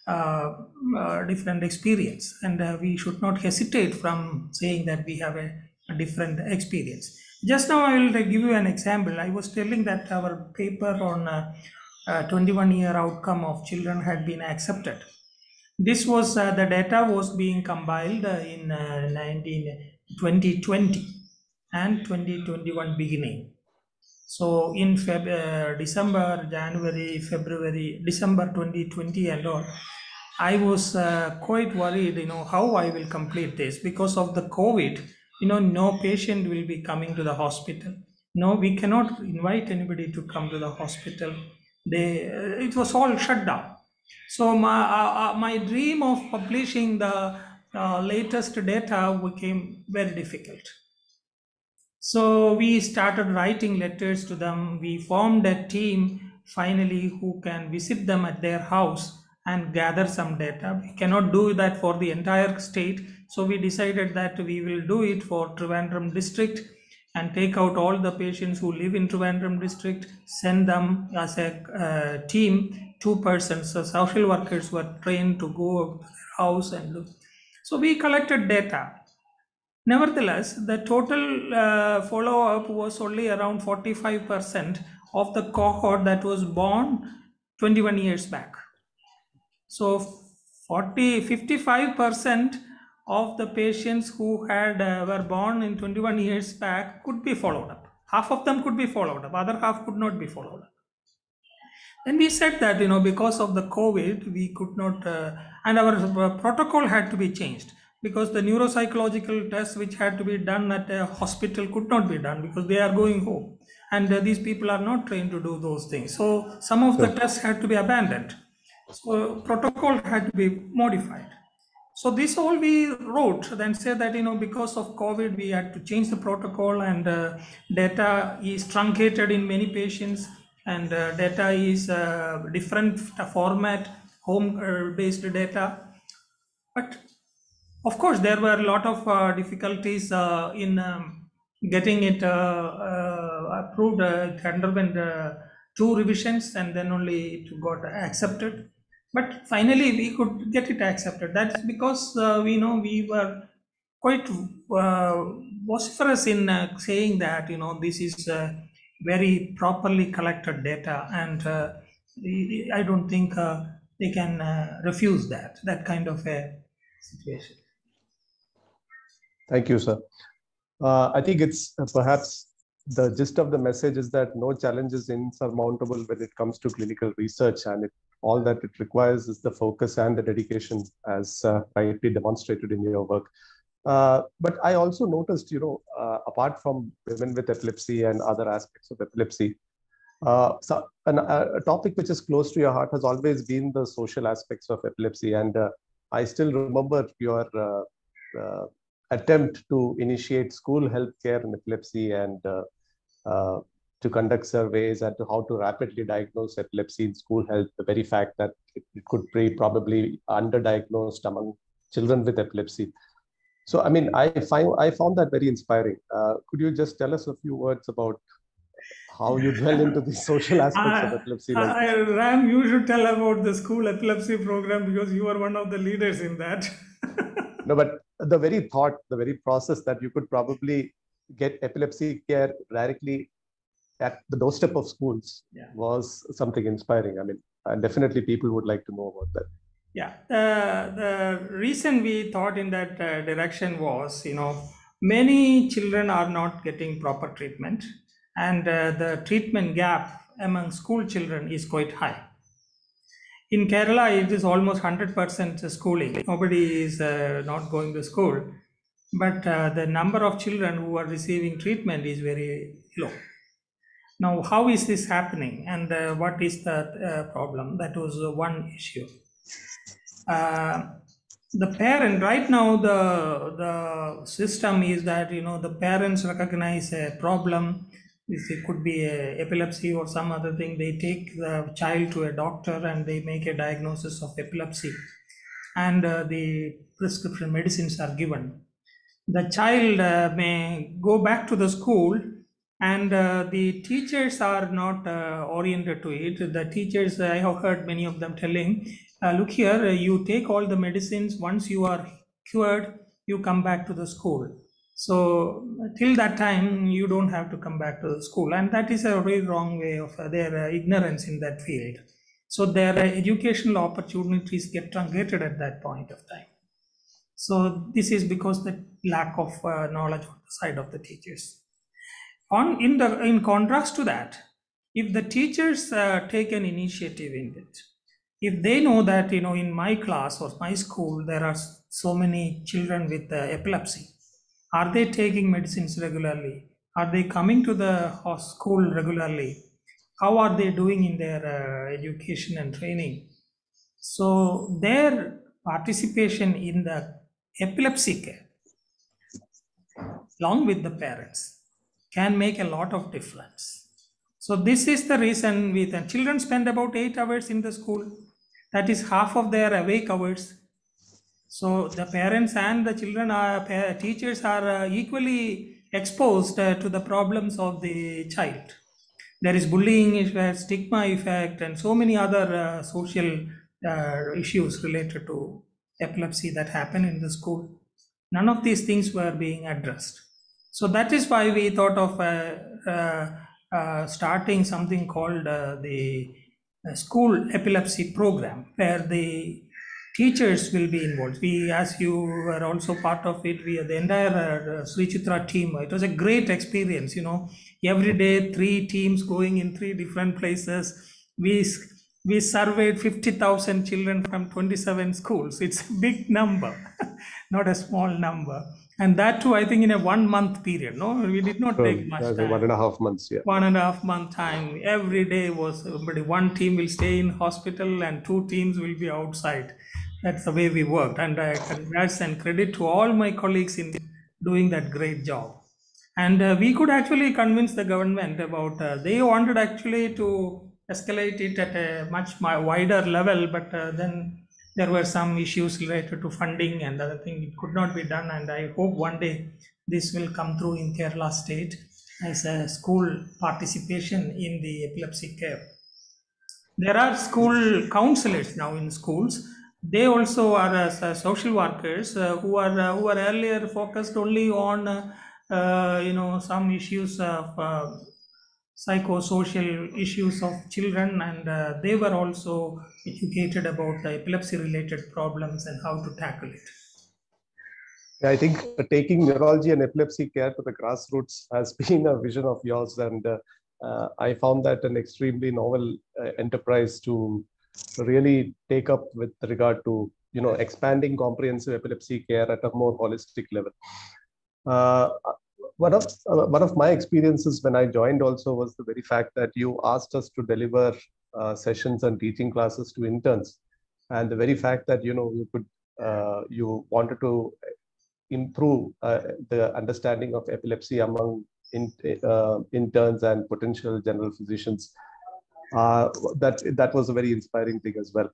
uh, different experience and uh, we should not hesitate from saying that we have a, a different experience. Just now i will give you an example. I was telling that our paper on uh, uh, 21 year outcome of children had been accepted. This was uh, the data was being compiled uh, in uh, 19 2020 and 2021 beginning so in Feb, uh, December, January, February, December 2020 and all, I was uh, quite worried, you know, how I will complete this because of the COVID. You know, no patient will be coming to the hospital. No, we cannot invite anybody to come to the hospital. They, uh, it was all shut down. So my uh, uh, my dream of publishing the uh, latest data became very difficult. So we started writing letters to them. We formed a team finally who can visit them at their house and gather some data. We cannot do that for the entire state. So we decided that we will do it for Trivandrum district and take out all the patients who live in Trivandrum district, send them as a uh, team, two persons, so social workers were trained to go to their house and look. So we collected data Nevertheless, the total uh, follow up was only around 45% of the cohort that was born 21 years back. So 40 55% of the patients who had uh, were born in 21 years back could be followed up. Half of them could be followed up, other half could not be followed up. Then we said that you know because of the COVID we could not uh, and our uh, protocol had to be changed because the neuropsychological tests which had to be done at a hospital could not be done because they are going home. And uh, these people are not trained to do those things. So some of the tests had to be abandoned. So protocol had to be modified. So this all we wrote then said that you know because of covid we had to change the protocol and uh, data is truncated in many patients and uh, data is uh, different format home uh, based data. But of course, there were a lot of uh, difficulties uh, in um, getting it uh, uh, approved. It underwent uh, two revisions and then only it got accepted. But finally, we could get it accepted. That's because we know we were quite vociferous in saying that you know this is very properly collected data, and uh, I don't think uh, they can uh, refuse that that kind of a situation. Thank you, sir. Uh, I think it's uh, perhaps the gist of the message is that no challenge is insurmountable when it comes to clinical research, and it, all that it requires is the focus and the dedication, as uh, rightly demonstrated in your work. Uh, but I also noticed, you know, uh, apart from women with epilepsy and other aspects of epilepsy, uh, so an, a topic which is close to your heart has always been the social aspects of epilepsy and uh, I still remember your uh, attempt to initiate school healthcare in epilepsy and uh, uh, to conduct surveys and to how to rapidly diagnose epilepsy in school health. The very fact that it, it could be probably underdiagnosed among children with epilepsy. So, I mean, I find I found that very inspiring. Uh, could you just tell us a few words about how you dwell into the social aspects of epilepsy? Like, I, Ram, you should tell about the school epilepsy program because you are one of the leaders in that. no, but the very thought, the very process that you could probably get epilepsy care directly at the doorstep of schools Yeah. was something inspiring. I mean, and definitely people would like to know about that. Yeah, the, the reason we thought in that uh, direction was, you know, many children are not getting proper treatment, and uh, the treatment gap among school children is quite high. In Kerala, it is almost 100% schooling. Nobody is uh, not going to school, but uh, the number of children who are receiving treatment is very low. Now, how is this happening, and uh, what is the uh, problem? That was one issue uh, the parent right now the the system is that you know the parents recognize a problem it could be epilepsy or some other thing they take the child to a doctor and they make a diagnosis of epilepsy and uh, the prescription medicines are given the child uh, may go back to the school and uh, the teachers are not uh, oriented to it the teachers i have heard many of them telling uh, look here, you take all the medicines. Once you are cured, you come back to the school. So till that time, you don't have to come back to the school, and that is a very wrong way of uh, their uh, ignorance in that field. So their uh, educational opportunities get truncated at that point of time. So this is because the lack of uh, knowledge on the side of the teachers. On in the in contrast to that, if the teachers uh, take an initiative in it, if they know that you know in my class or my school there are so many children with uh, epilepsy are they taking medicines regularly? Are they coming to the school regularly? How are they doing in their uh, education and training? So their participation in the epilepsy care along with the parents can make a lot of difference. So this is the reason we the children spend about 8 hours in the school. That is half of their awake hours so the parents and the children are teachers are uh, equally exposed uh, to the problems of the child. There is bullying stigma effect and so many other uh, social issues related to epilepsy that happen in the school. None of these things were being addressed. So that is why we thought of uh, uh, starting something called uh, the school epilepsy program where the teachers will be involved. We as you were also part of it we the entire uh, Sri Chitra team it was a great experience you know. Every day three teams going in three different places. We we surveyed 50000 children from 27 schools. It's a big number not a small number. And that too i think in a one month period no? We did not take much Uh, time. one and a half months, yeah. one and a half month time. Every day was somebody one team will stay in hospital and two teams will be outside that's the way we worked. And i congrats and credit to all my colleagues in doing that great job. And uh, we could actually convince the government about uh, they wanted actually to escalate it at a much wider level but uh, then there were some issues related to funding and other thing. It could not be done. And i hope one day this will come through in kerala state as a school participation in the epilepsy care. There are school counselors now in schools they also are uh, social workers uh, who are uh, who are earlier focused only on uh, uh, you know some issues of uh, psychosocial issues of children. And they were also educated about the epilepsy related problems and how to tackle it. Yeah, I think taking neurology and epilepsy care to the grassroots has been a vision of yours, and I found that an extremely novel enterprise to really take up with regard to you know expanding comprehensive epilepsy care at a more holistic level. Uh, one of uh, one of my experiences when I joined also was the very fact that you asked us to deliver uh, sessions and teaching classes to interns, and the very fact that you know you could uh, you wanted to improve uh, the understanding of epilepsy among in, uh, interns and potential general physicians. Uh, that that was a very inspiring thing as well.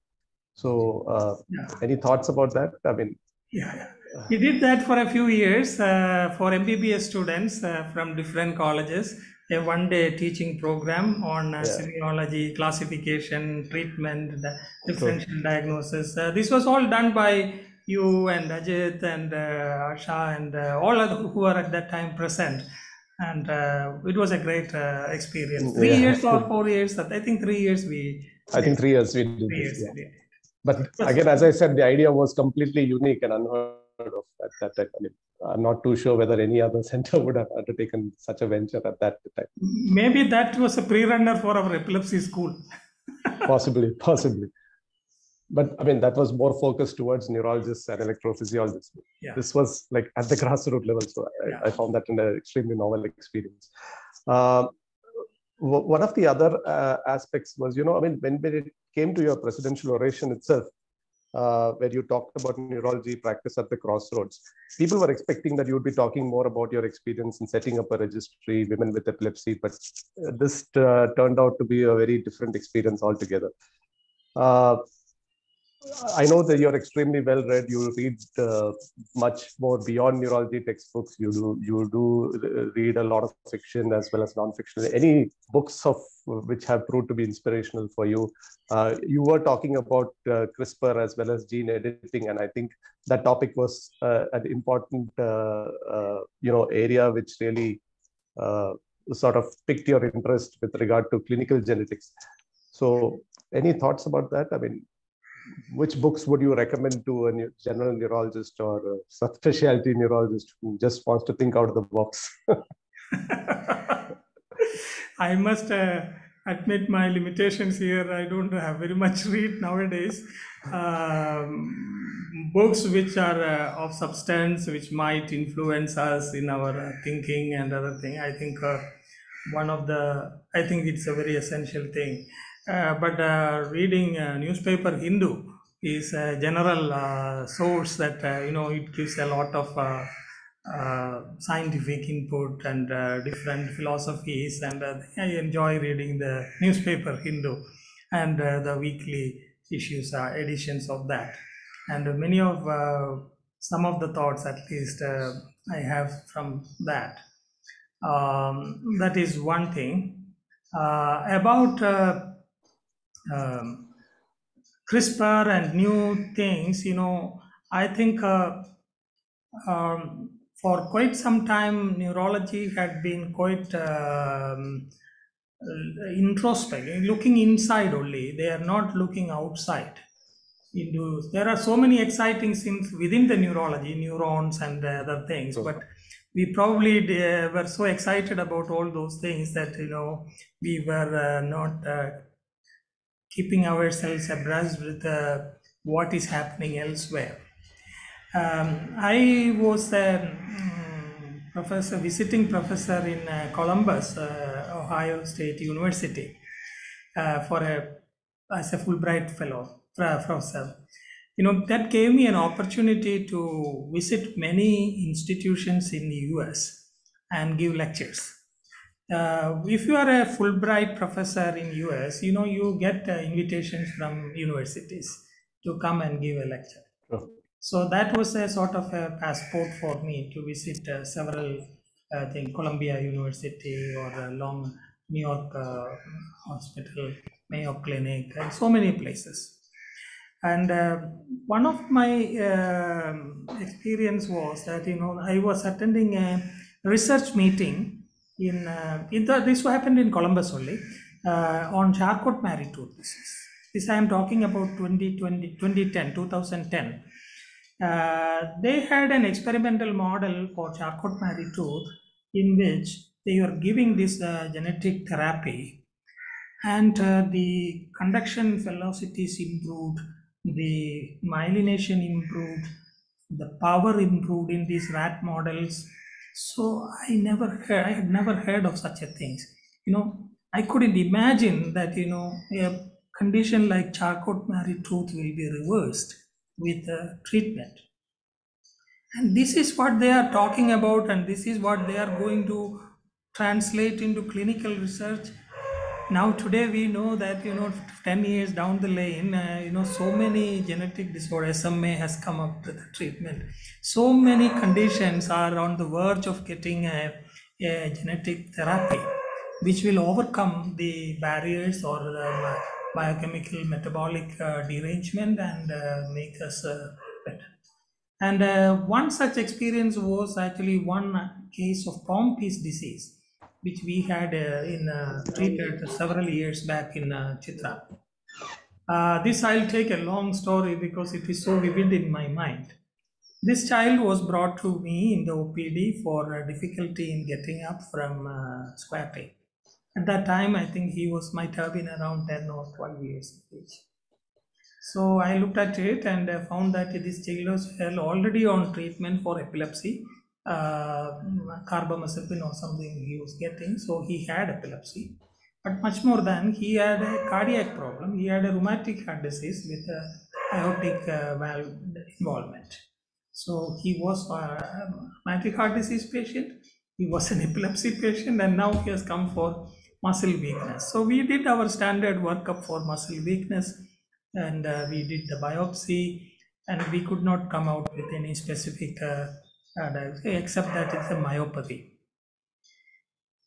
So, uh, Yeah. any thoughts about that? I mean, Yeah. We did that for a few years uh, for MBBS students uh, from different colleges. A one-day teaching program on uh, Yeah. semiology, classification, treatment, the differential diagnosis. Uh, this was all done by you and Ajit and uh, Asha and uh, all other who were at that time present. And uh, it was a great uh, experience. Three Yeah. years or four years. I think three years we. I think three years we did Three this. years. yeah. But again, as I said, the idea was completely unique and unheard of at that time. I mean, I'm not too sure whether any other center would have undertaken such a venture at that time. Maybe that was a pre-runner for our epilepsy school. Possibly, possibly. But I mean, that was more focused towards neurologists and electrophysiologists. Yeah. This was like at the grassroots level. So I, Yeah. I found that an extremely novel experience. W- one of the other uh, aspects was, you know, I mean, when, when it came to your presidential oration itself, uh, where you talked about neurology practice at the crossroads, people were expecting that you would be talking more about your experience in setting up a registry, women with epilepsy, but uh, this uh, turned out to be a very different experience altogether. I know that you're extremely well read. You read uh, much more beyond neurology textbooks. You do you do read a lot of fiction as well as non-fiction. Any books of which have proved to be inspirational for you? Uh, you were talking about uh, CRISPR as well as gene editing, and I think that topic was uh, an important uh, uh, you know area which really sort of piqued your interest with regard to clinical genetics. So, any thoughts about that? I mean, which books would you recommend to a general neurologist or a subspecialty neurologist who just wants to think out of the box? I must uh, admit my limitations here. I don't have very much read nowadays. Um, books which are uh, of substance, which might influence us in our uh, thinking and other thing. I think uh, one of the, I think it's a very essential thing. Uh, but uh, reading uh, newspaper Hindu is a general source that you know it gives a lot of scientific input and different philosophies and i enjoy reading the newspaper hindu and the weekly issues editions of that. And many of some of the thoughts at least uh, i have from that. Um, that is one thing. Uh, about uh, um, CRISPR and new things, you know, I think uh, um, for quite some time, neurology had been quite um, introspective, looking inside only. They are not looking outside. Into there are so many exciting things within the neurology, neurons and the other things, but we probably uh, were so excited about all those things that you know we were uh, not uh, keeping ourselves abreast with uh, what is happening elsewhere. Um, I was a mm, professor, visiting professor in uh, Columbus, uh, Ohio State University, uh, for a as a Fulbright fellow pro- professor. You know that gave me an opportunity to visit many institutions in the U.S. and give lectures uh, if you are a Fulbright professor in US, you know you get uh, invitations from universities to come and give a lecture. Sure. So that was a sort of a passport for me to visit uh, several, I think Columbia University or uh, Long New York uh, Hospital, Mayo Clinic, and so many places. And uh, one of my um experience was that you know I was attending a research meeting in, uh, the, this happened in Columbus only uh, on Charcot Marie tooth disease. This I am talking about 2020, 2010, 2010. Uh, they had an experimental model for Charcot Marie tooth in which they were giving this uh, genetic therapy and uh, the conduction velocities improved, the myelination improved, the power improved in these rat models. So I never heard, I had never heard of such a things. You know, I couldn't imagine that you know a condition like Charcot Marie tooth will be reversed with uh, treatment. And this is what they are talking about, and this is what they are going to translate into clinical research. Now, today we know that you know, 10 years down the lane, uh, you know, so many genetic disorders, SMA has come up with the treatment. So many conditions are on the verge of getting a, a genetic therapy, which will overcome the barriers or the biochemical metabolic uh, derangement and uh, make us uh, better. And uh, one such experience was actually one case of Pompe's disease, which we had uh, in uh, treated several years back in uh, Chitra. This I'll take a long story because it is so vivid in my mind. This child was brought to me in the OPD for difficulty in getting up from uh, squatting. At that time, I think he was might have been around 10 or 12 years of age. So I looked at it and I found that this child was already on treatment for epilepsy, uh, carbamazepine or something he was getting. So he had epilepsy. But much more than he had a cardiac problem, he had a rheumatic heart disease with a aortic uh, valve involvement. So he was a rheumatic heart disease patient, he was an epilepsy patient, and now he has come for muscle weakness. So we did our standard workup for muscle weakness and uh, we did the biopsy and we could not come out with any specific uh, uh, except that it's a myopathy.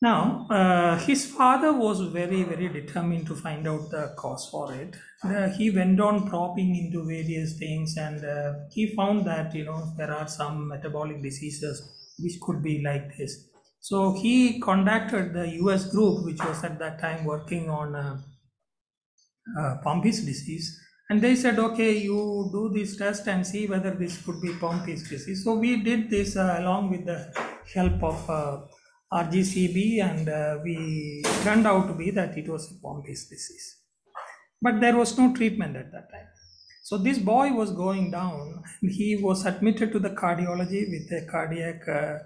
Now, uh, his father was very, very determined to find out the cause for it. Uh, he went on probing into various things and uh, he found that, you know, there are some metabolic diseases which could be like this. So he contacted the US group, which was at that time working on uh, uh, Pompe's disease. And they said, okay, you do this test and see whether this could be Pompe's disease. So we did this uh, along with the help of uh, RGCB, and uh, we turned out to be that it was Pompe's disease. But there was no treatment at that time. So this boy was going down, and he was admitted to the cardiology with a cardiac uh,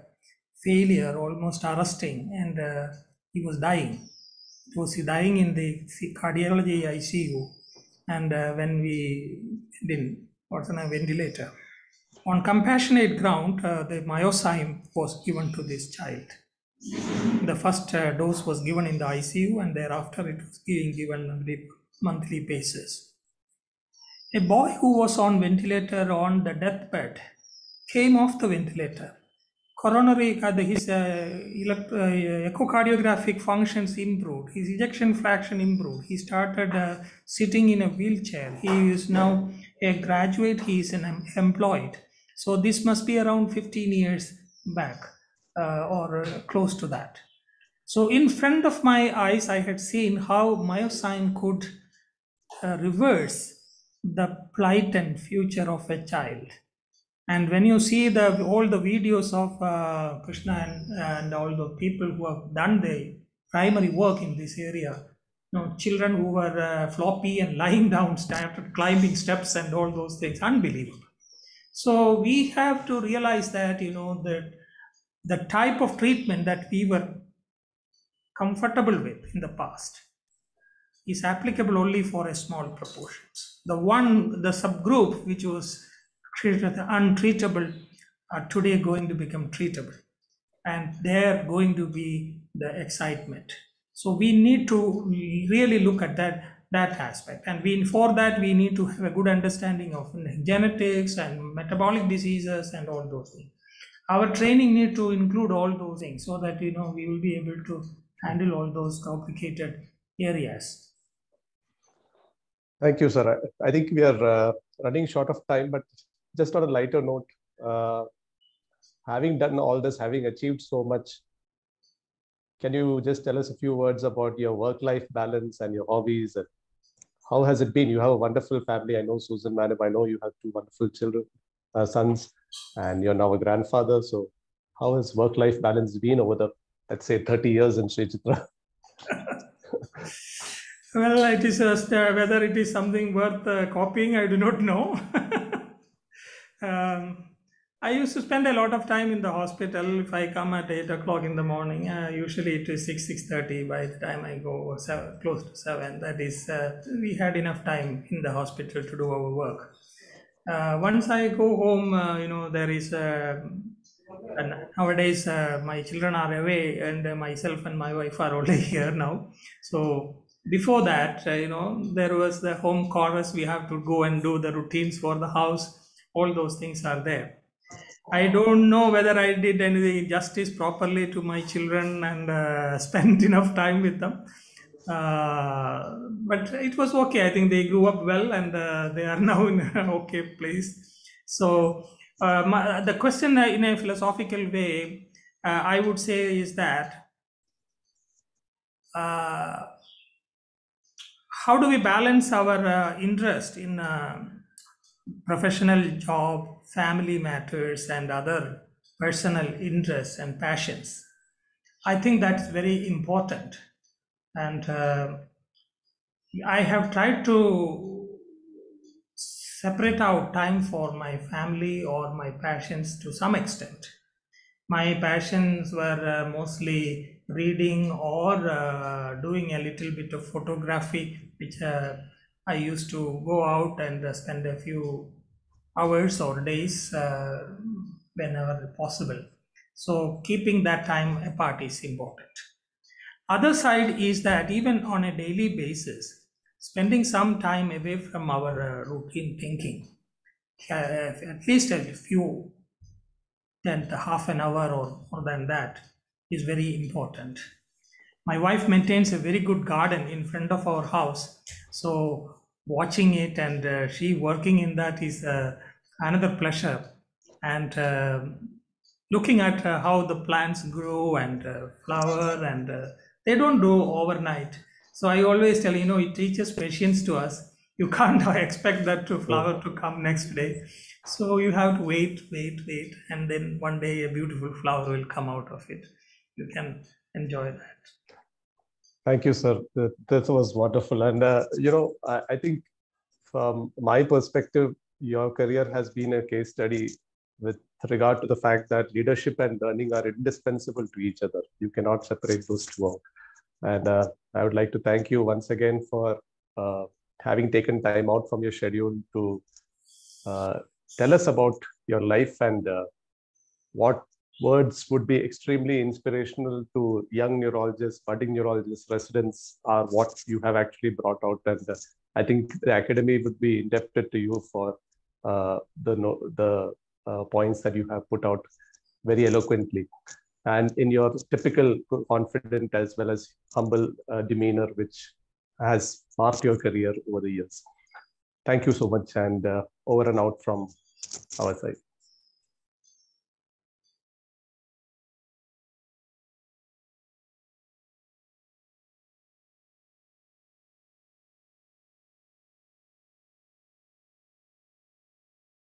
failure, almost arresting, and uh, he was dying. Was he was dying in the cardiology ICU, and uh, when we did what's on a ventilator, on compassionate ground, uh, the myozyme was given to this child. The first uh, dose was given in the ICU, and thereafter it was being given on a monthly basis. A boy who was on ventilator on the deathbed came off the ventilator. Coronary, his uh, uh, echocardiographic functions improved. His ejection fraction improved. He started uh, sitting in a wheelchair. He is now a graduate. He is an em- employed. So this must be around 15 years back uh, or close to that. So in front of my eyes, I had seen how myozyme could uh, reverse the plight and future of a child. And when you see the all the videos of uh, Kishnani and, and all the people who have done the primary work in this area, you know, children who were uh, floppy and lying down, started climbing steps and all those things, unbelievable. So we have to realize that you know that the type of treatment that we were comfortable with in the past is applicable only for a small proportions. The one, the subgroup which was treated as untreatable are today going to become treatable, and they're going to be the excitement. So we need to really look at that that aspect, and we for that we need to have a good understanding of genetics and metabolic diseases and all those things. Our training need to include all those things so that you know we will be able to handle all those complicated areas. Thank you, sir. I, think we are uh, running short of time, but just on a lighter note, uh, having done all this, having achieved so much, can you just tell us a few words about your work-life balance and your hobbies? And how has it been? You have a wonderful family. I know Susan Madam. I know you have two wonderful children, uh, sons, and you're now a grandfather. So, how has work-life balance been over the, let's say, 30 years in Sri Chitra? Well, it is just uh, whether it is something worth uh, copying, I do not know. um, I used to spend a lot of time in the hospital. If I come at eight o'clock in the morning, uh, usually it is six six thirty. By the time I go seven, close to seven, that is, uh, we had enough time in the hospital to do our work. uh, once I go home, uh, you know, there is uh, nowadays uh, my children are away, and myself and my wife are only here now. So before that, you know, there was the home chorus. We have to go and do the routines for the house. All those things are there. I don't know whether I did any justice properly to my children and uh, spent enough time with them. Uh, but it was okay. I think they grew up well and uh, they are now in an okay place. So, uh, my, the question uh, in a philosophical way, uh, I would say is that uh, how do we balance our uh, interest in uh, professional job, family matters, and other personal interests and passions? I think that's very important. And uh, I have tried to separate out time for my family or my passions to some extent. My passions were uh, mostly reading or uh, doing a little bit of photography, which uh, I used to go out and uh, spend a few hours or days uh, whenever possible. So, keeping that time apart is important. Other side is that even on a daily basis, spending some time away from our uh, routine thinking, uh, at least a few, then half an hour or more than that, is very important. My wife maintains a very good garden in front of our house, so watching it and uh, she working in that is uh, another pleasure. And uh, looking at uh, how the plants grow and uh, flower and uh, they don't grow overnight. So i always tell you know it teaches patience to us. You can't expect that to flower to come next day. So you have to wait wait wait and then one day a beautiful flower will come out of it. You can enjoy that Thank you, sir. That was wonderful. And, uh, you know, I, I think from my perspective, your career has been a case study with regard to the fact that leadership and learning are indispensable to each other. You cannot separate those two out. And uh, I would like to thank you once again for uh, having taken time out from your schedule to uh, tell us about your life and uh, what words would be extremely inspirational to young neurologists, budding neurologists, residents are what you have actually brought out. And uh, I think the academy would be indebted to you for uh, the no, the uh, points that you have put out very eloquently. And in your typical confident as well as humble uh, demeanor, which has marked your career over the years. Thank you so much, and uh, over and out from our side.